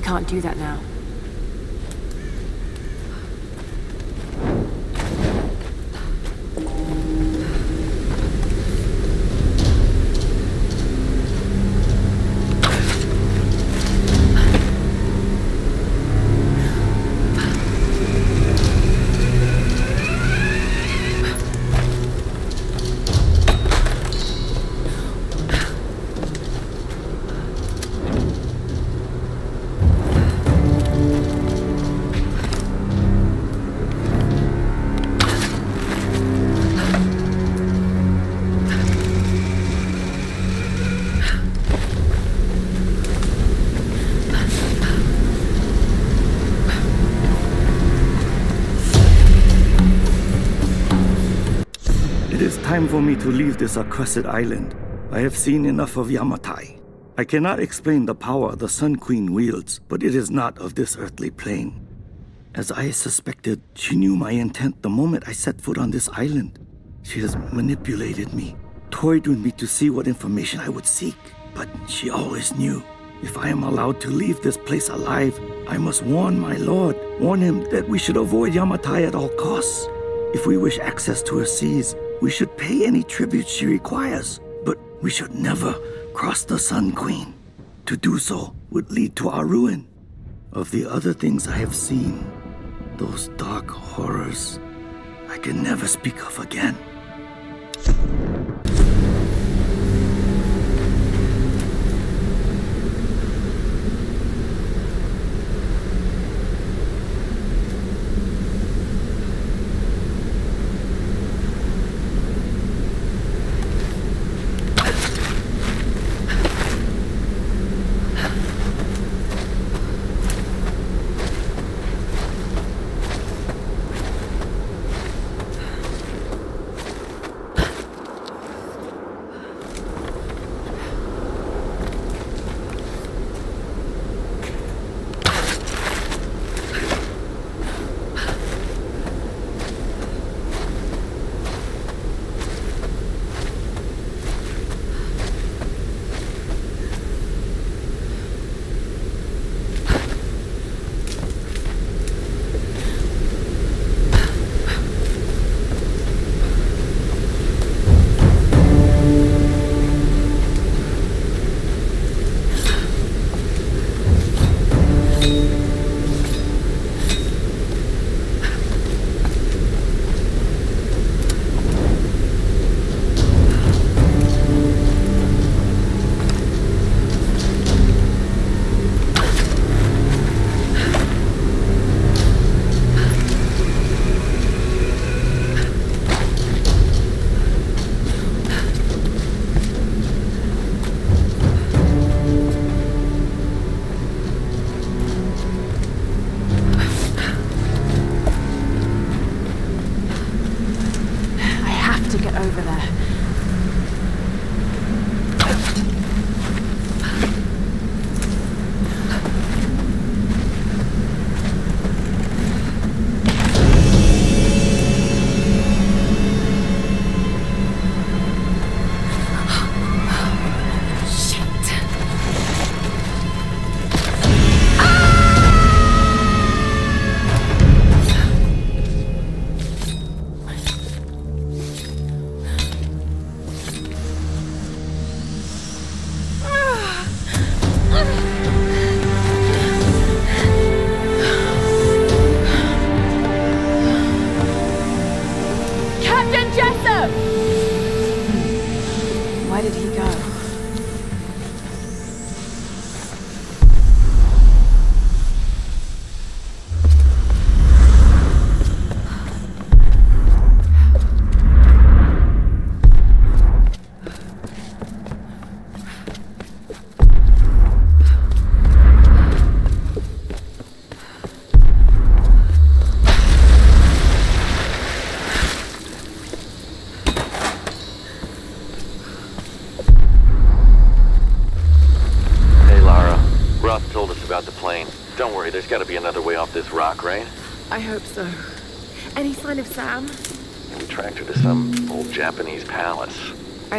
I can't do that now. For me to leave this accursed island. I have seen enough of Yamatai. I cannot explain the power the Sun Queen wields, but it is not of this earthly plane. As I suspected, she knew my intent the moment I set foot on this island. She has manipulated me, toyed with me to see what information I would seek. But she always knew. If I am allowed to leave this place alive, I must warn my lord, warn him that we should avoid Yamatai at all costs. If we wish access to her seas, we should pay any tribute she requires, but we should never cross the Sun Queen. To do so would lead to our ruin. Of the other things I have seen, those dark horrors, I can never speak of again.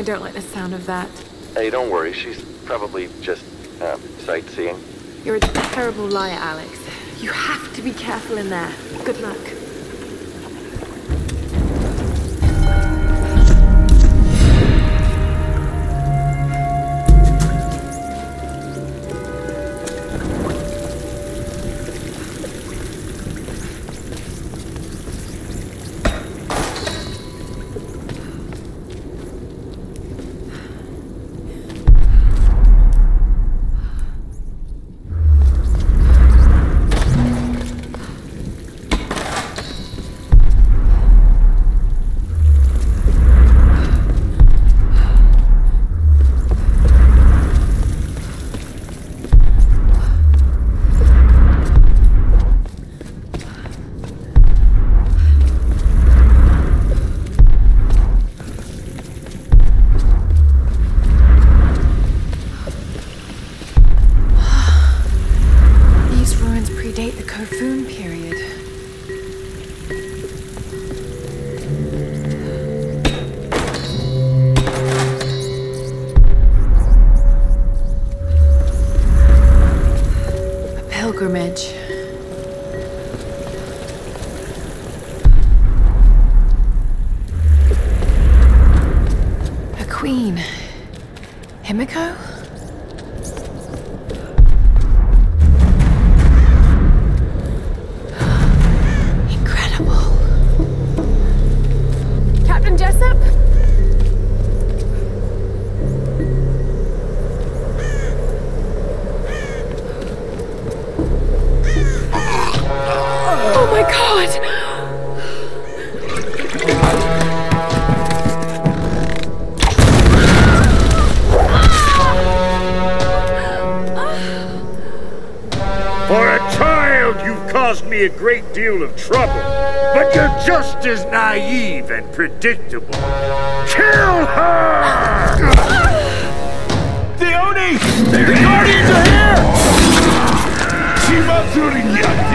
I don't like the sound of that. Hey, don't worry, she's probably just, uh, sightseeing. You're a terrible liar, Alex. You have to be careful in there. Good luck. Me a great deal of trouble. But you're just as naive and predictable. Kill her! The Oni! The Guardians are here! Shimatsuri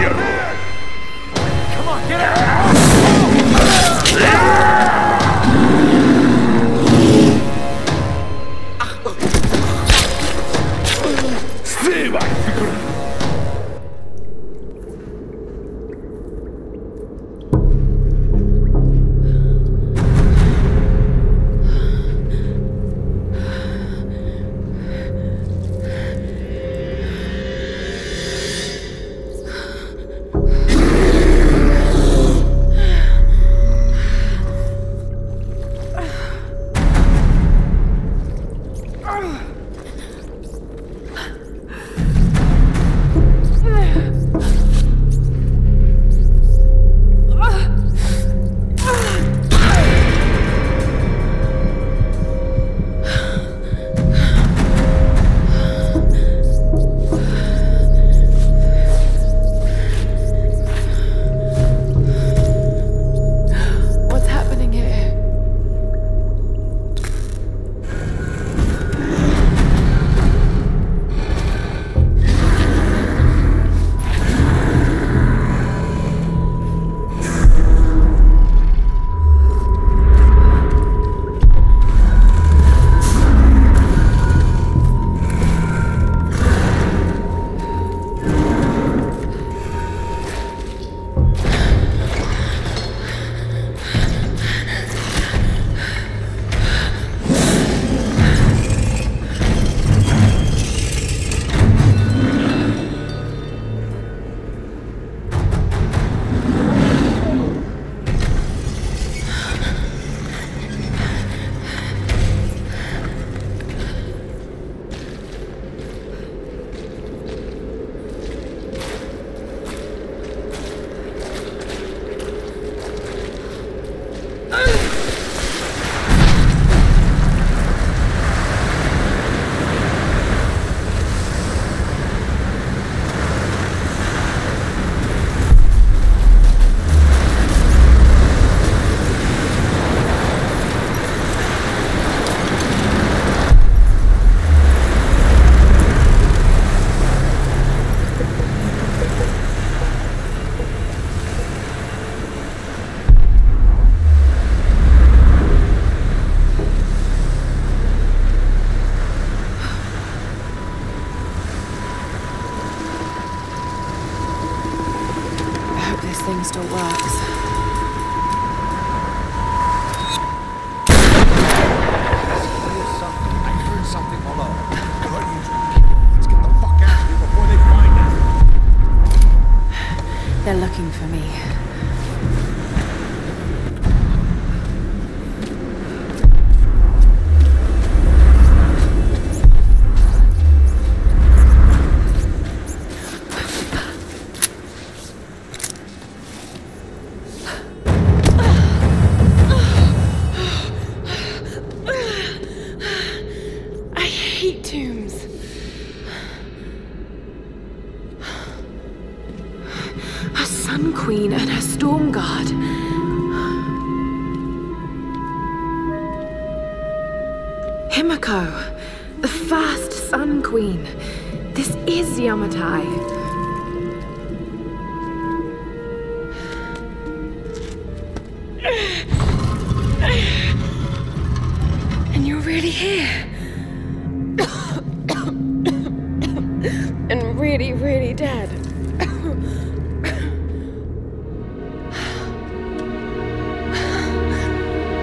dead.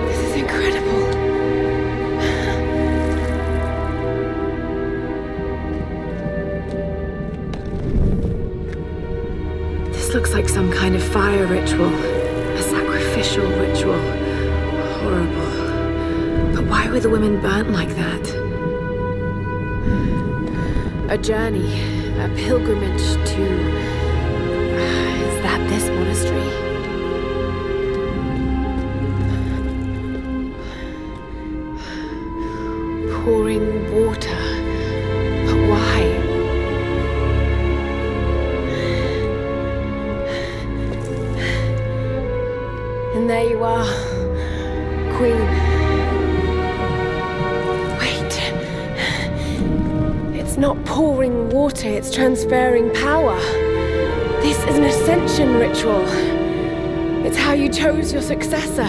this is incredible. This looks like some kind of fire ritual, a sacrificial ritual. Horrible. But why were the women burnt like that? A journey, a pilgrimage to. Uh, is that this monastery? Transferring power. This is an ascension ritual. It's how you chose your successor.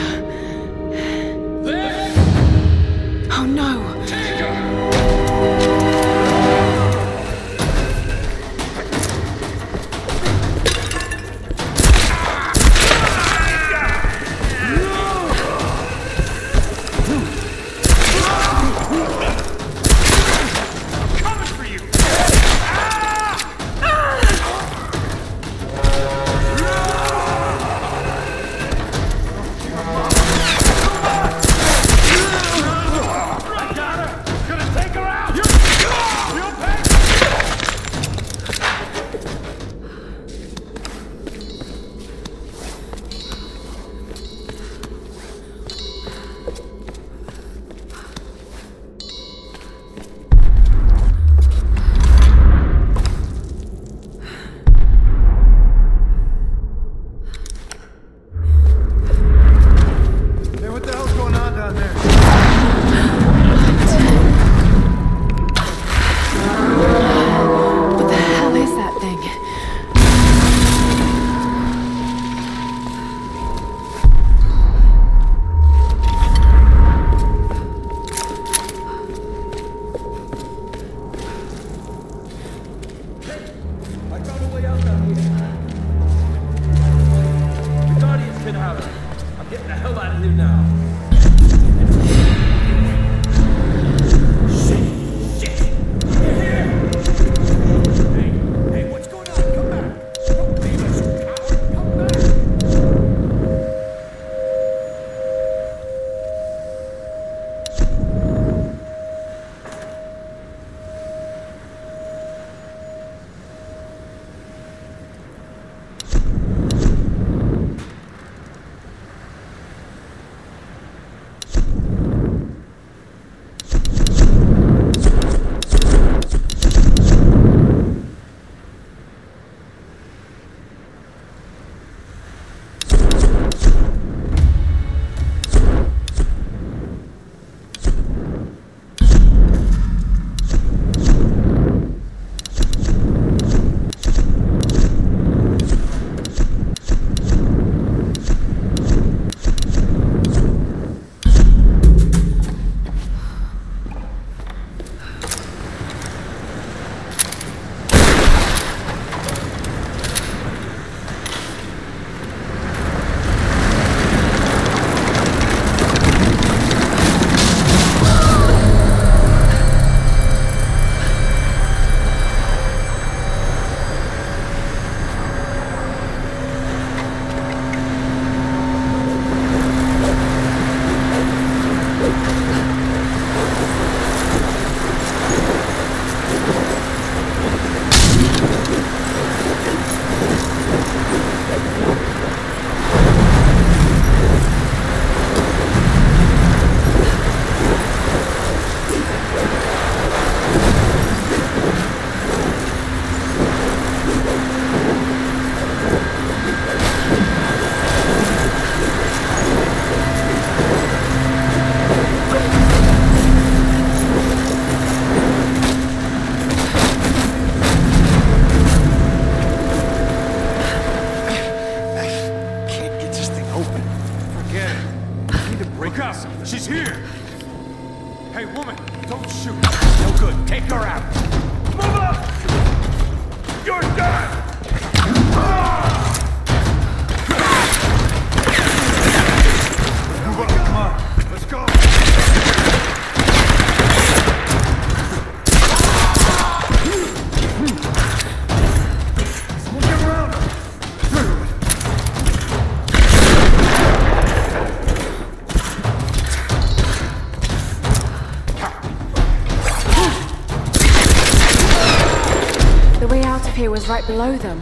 Below them.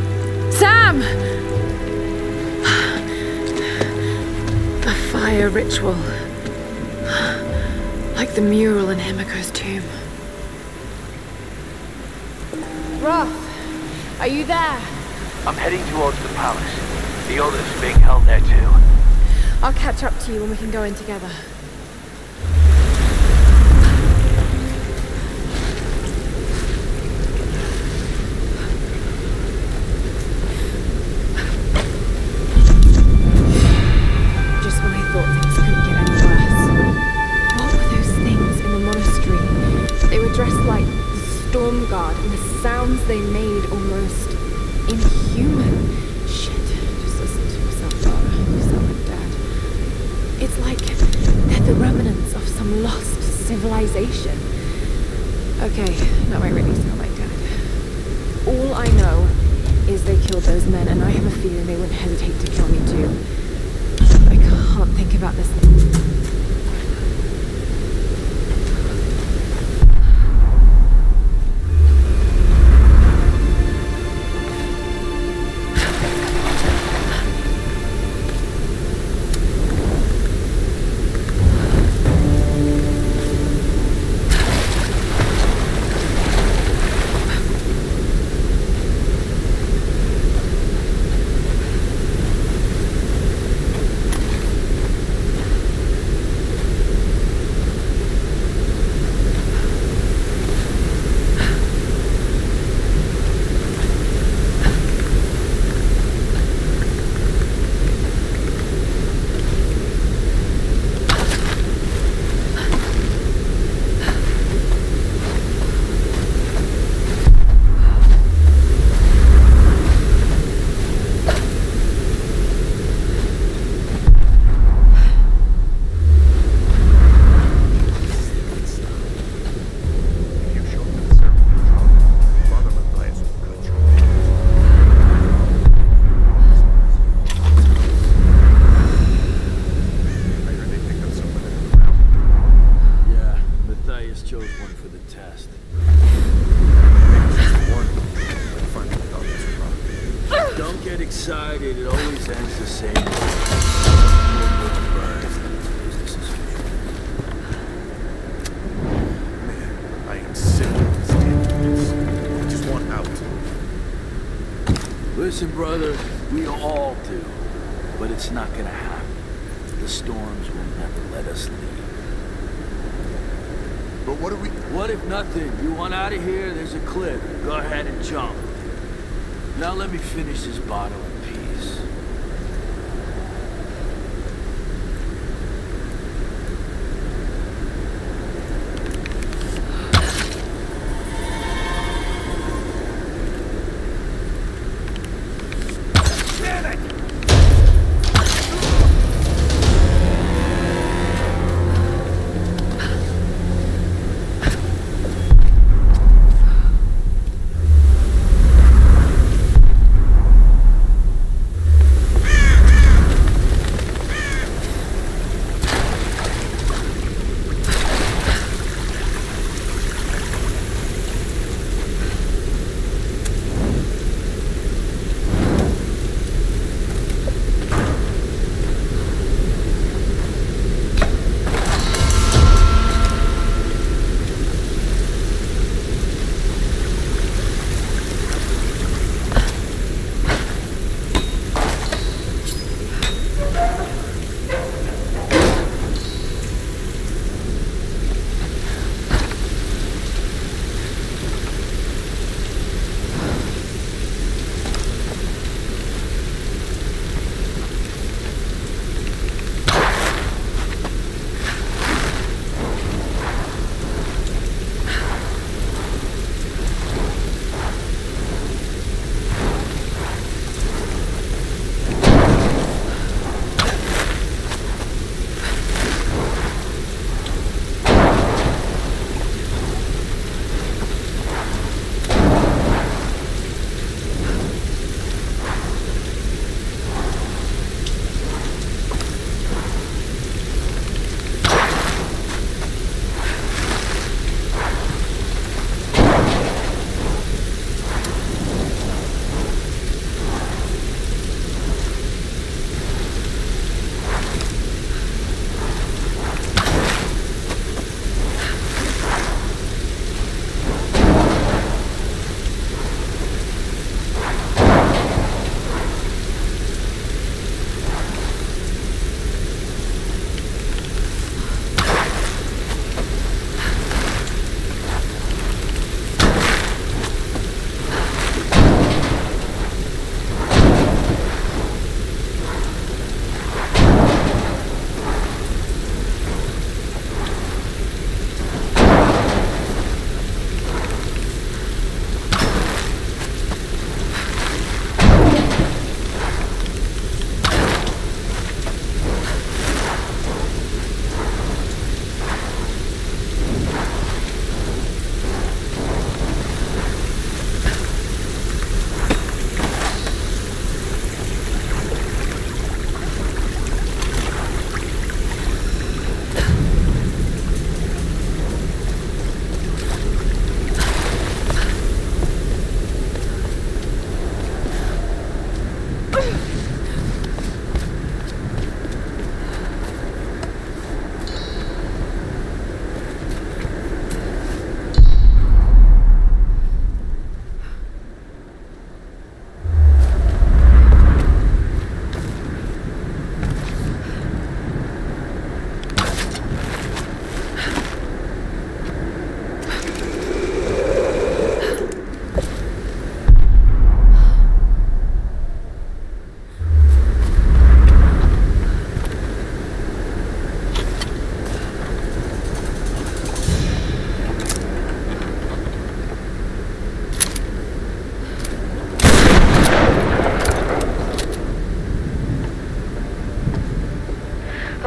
Sam! A fire ritual. Like the mural in Himiko's tomb. Roth, are you there? I'm heading towards the palace. The others being held there too. I'll catch up to you when we can go in together. Is they killed those men, and I have a feeling they wouldn't hesitate to kill me too. I can't think about this. Excited, it always ends the same way. More wood burns than business is Man, I am sick of this damn place. I just want out. Listen, brother, we all do. But it's not gonna happen. The storms will never let us leave. But what do we... What if nothing? You want out of here? There's a cliff. Go ahead and jump. Now let me finish this bottle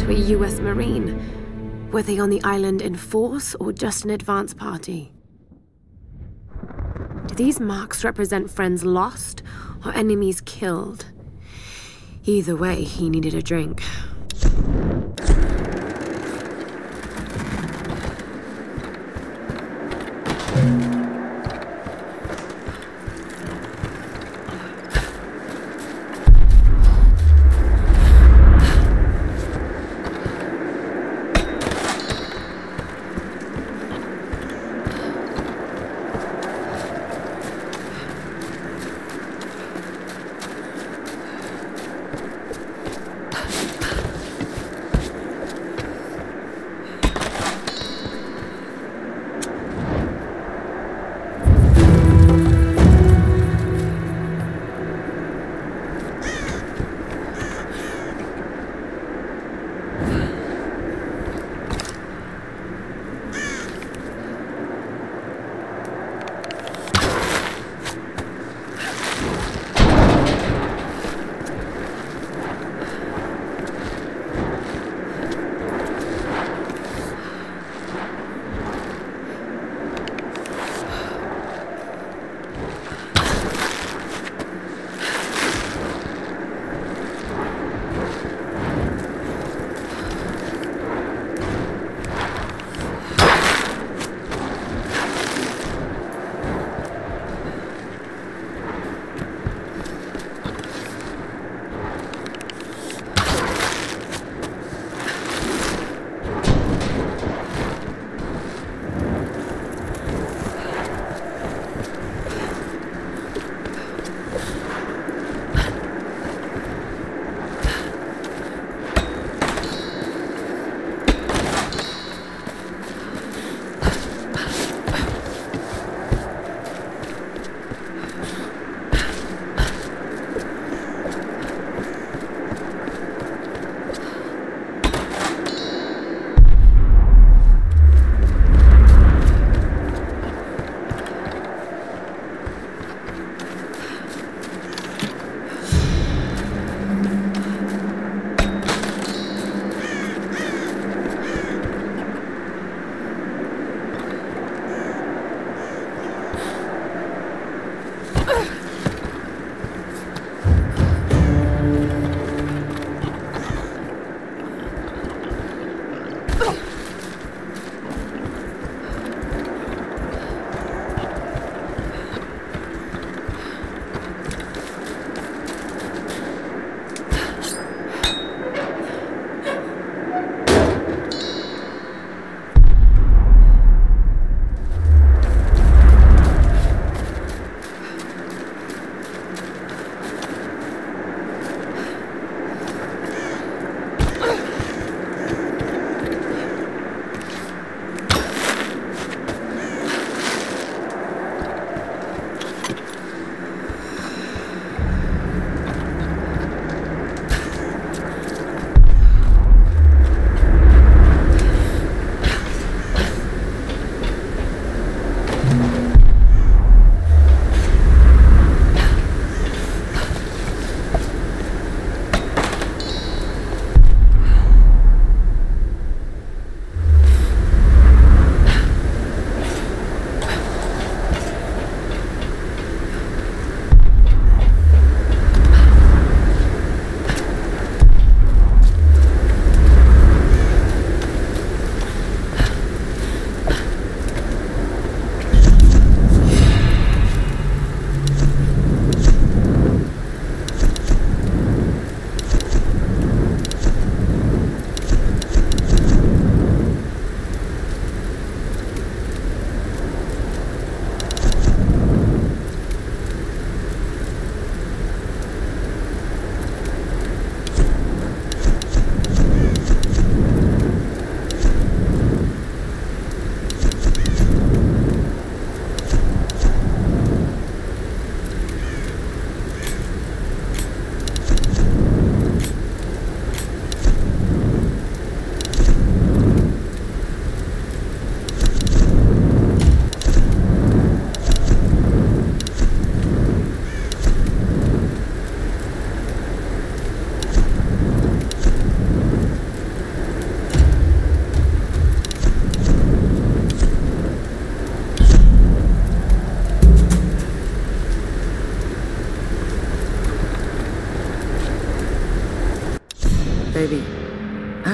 To a US Marine. Were they on the island in force or just an advance party? Do these marks represent friends lost or enemies killed? Either way, he needed a drink.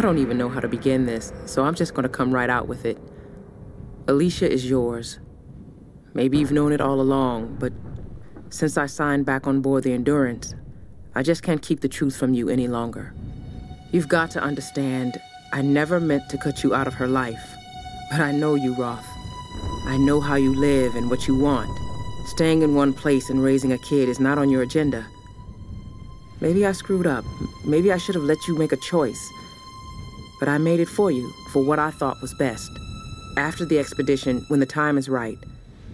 Don't even know how to begin this, so I'm just gonna come right out with it. Alisha is yours. Maybe you've known it all along, but since I signed back on board the Endurance, I just can't keep the truth from you any longer. You've got to understand, I never meant to cut you out of her life. But I know you, Roth. I know how you live and what you want. Staying in one place and raising a kid is not on your agenda. Maybe I screwed up. Maybe I should have let you make a choice. But I made it for you, for what I thought was best. After the expedition, when the time is right,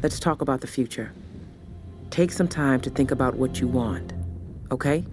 let's talk about the future. Take some time to think about what you want, okay?